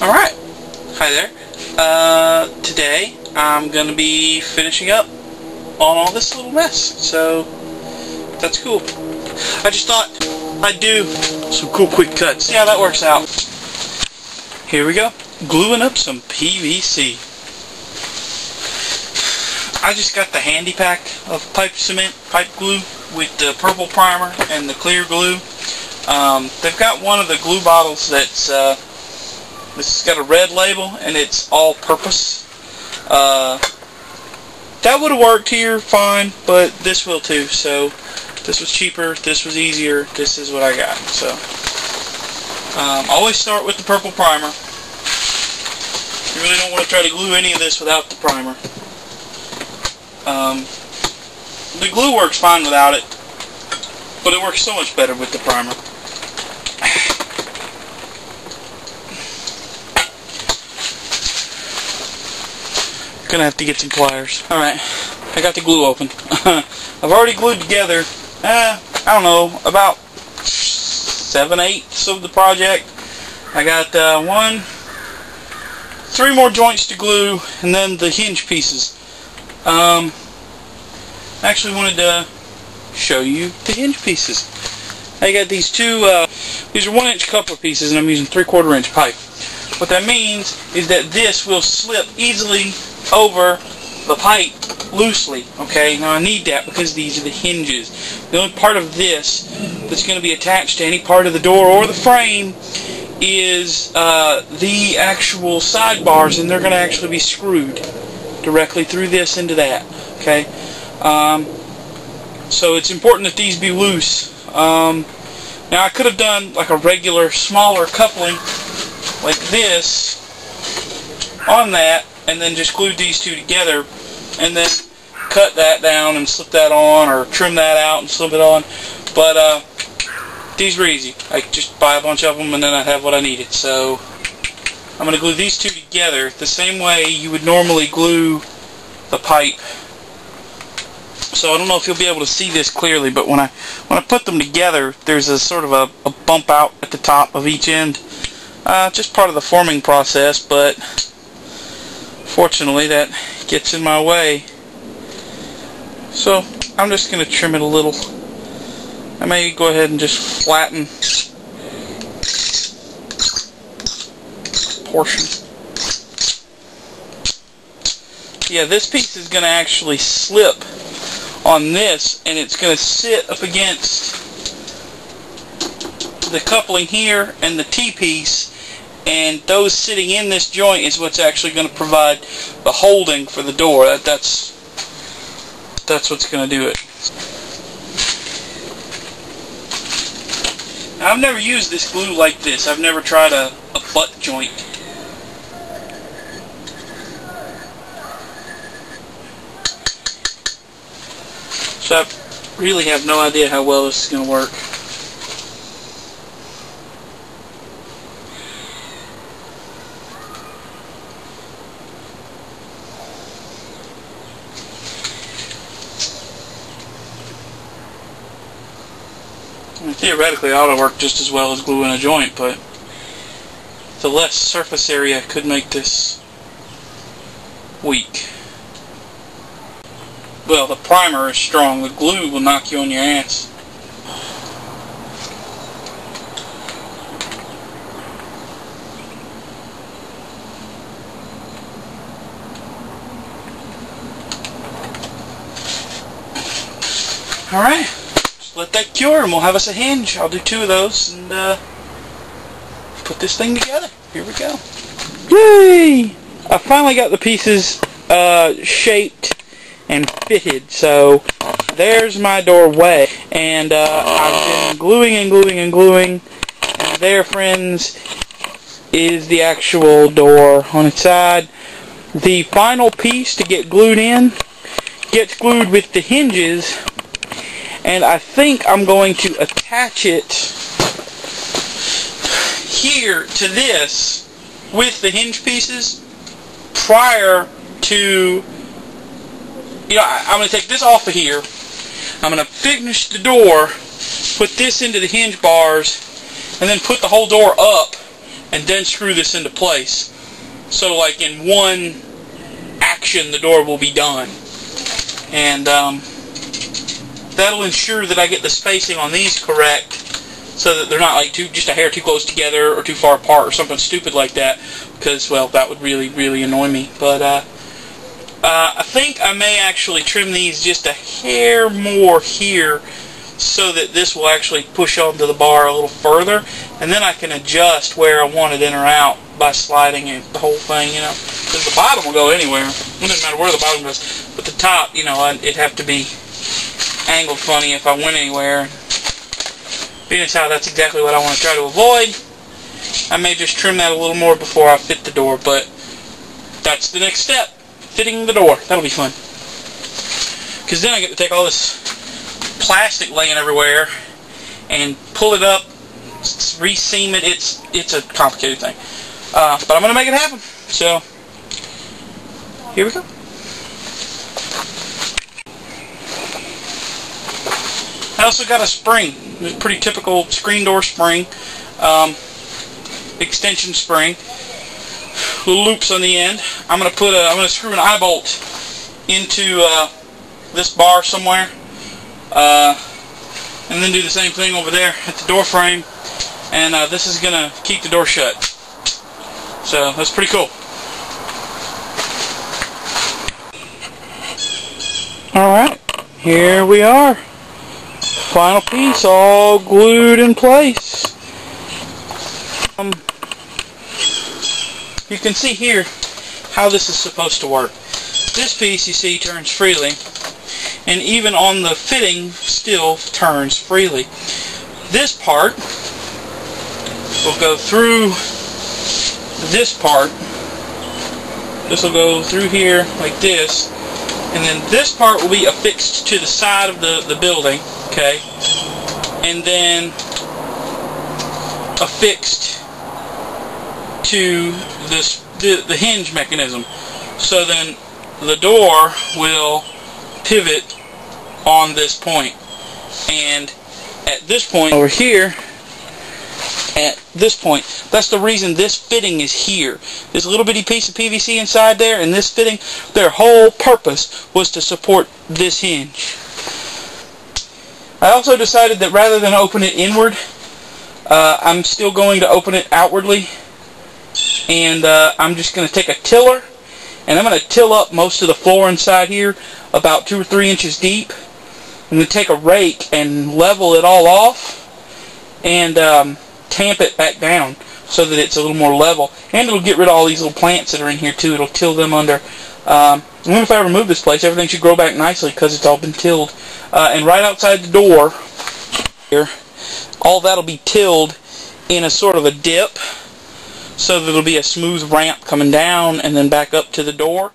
Alright, hi there. Uh, today I'm going to be finishing up on all this little mess, so that's cool. I just thought I'd do some cool quick cuts. See how that works out. Here we go. Gluing up some PVC. I just got the handy pack of pipe cement, pipe glue with the purple primer and the clear glue. Um, they've got one of the glue bottles that's uh, has got a red label and it's all purpose. Uh, that would have worked here fine, but this will too. So this was cheaper, this was easier, this is what I got. So um, always start with the purple primer. You really don't want to try to glue any of this without the primer. Um, the glue works fine without it, but it works so much better with the primer. Gonna have to get some pliers. Alright, I got the glue open. I've already glued together, uh, I don't know, about seven eighths of the project. I got uh, one, three more joints to glue, and then the hinge pieces. Um, I actually wanted to show you the hinge pieces. I got these two, uh, these are one inch coupler pieces, and I'm using three quarter inch pipe. What that means is that this will slip easily over the pipe loosely. Okay, now I need that because these are the hinges. The only part of this that's going to be attached to any part of the door or the frame is uh, the actual sidebars, and they're going to actually be screwed directly through this into that. Okay, um, so it's important that these be loose. Um, now I could have done like a regular smaller coupling like this on that and then just glued these two together and then cut that down and slip that on or trim that out and slip it on. But uh, these were easy. I just buy a bunch of them and then I'd have what I needed. So I'm going to glue these two together the same way you would normally glue the pipe. So I don't know if you'll be able to see this clearly but when I when I put them together there's a sort of a, a bump out at the top of each end. Uh, just part of the forming process, but fortunately that gets in my way. So I'm just going to trim it a little. I may go ahead and just flatten portion. Yeah, this piece is going to actually slip on this and it's going to sit up against the coupling here and the T-piece and those sitting in this joint is what's actually going to provide the holding for the door. That, that's that's what's going to do it. Now, I've never used this glue like this. I've never tried a, a butt joint. So I really have no idea how well this is going to work. I mean, theoretically, it ought to work just as well as gluing a joint, but the less surface area could make this weak. Well, the primer is strong. The glue will knock you on your ass. Alright let that cure and we'll have us a hinge. I'll do two of those and uh, put this thing together. Here we go. Yay! I finally got the pieces uh, shaped and fitted. So there's my doorway. And uh, I've been gluing and gluing and gluing. And there, friends, is the actual door on its side. The final piece to get glued in gets glued with the hinges and I think I'm going to attach it here to this with the hinge pieces prior to you know I, am going to take this off of here I'm going to finish the door put this into the hinge bars and then put the whole door up and then screw this into place. So like in one action the door will be done. And um, that'll ensure that I get the spacing on these correct so that they're not like too just a hair too close together or too far apart or something stupid like that because well that would really really annoy me but uh, uh, I think I may actually trim these just a hair more here so that this will actually push onto the bar a little further and then I can adjust where I want it in or out by sliding it, the whole thing, you know. Because the bottom will go anywhere. It doesn't matter where the bottom goes. But the top, you know, it'd have to be angled funny if I went anywhere. Being a child, that's exactly what I want to try to avoid, I may just trim that a little more before I fit the door. But that's the next step. Fitting the door. That'll be fun. Because then I get to take all this plastic laying everywhere and pull it up, reseam it. It's it's a complicated thing, uh, but I'm gonna make it happen. So here we go. Also got a spring, pretty typical screen door spring, um, extension spring, little loops on the end. I'm gonna put a, I'm gonna screw an eye bolt into uh, this bar somewhere uh, and then do the same thing over there at the door frame. And uh, this is to keep the door shut. So that's pretty cool. Alright, here we are. Final piece all glued in place. Um, you can see here how this is supposed to work. This piece you see turns freely and even on the fitting still turns freely. This part will go through this part. This will go through here like this and then this part will be affixed to the side of the, the building okay and then affixed to this the, the hinge mechanism so then the door will pivot on this. And at this point over here, at this point, that's the reason this fitting is here. This little bitty piece of PVC inside there and this fitting, their whole purpose was to support this hinge. I also decided that rather than open it inward, uh, I'm still going to open it outwardly. And uh, I'm just going to take a tiller and I'm going to till up most of the floor inside here about two or three inches deep. I'm going to take a rake and level it all off and um, tamp it back down so that it's a little more level. And it'll get rid of all these little plants that are in here too. It'll till them under. Um, then if I remove this place, everything should grow back nicely because it's all been tilled. Uh, and right outside the door here, all that'll be tilled in a sort of a dip so that it'll be a smooth ramp coming down and then back up to the door.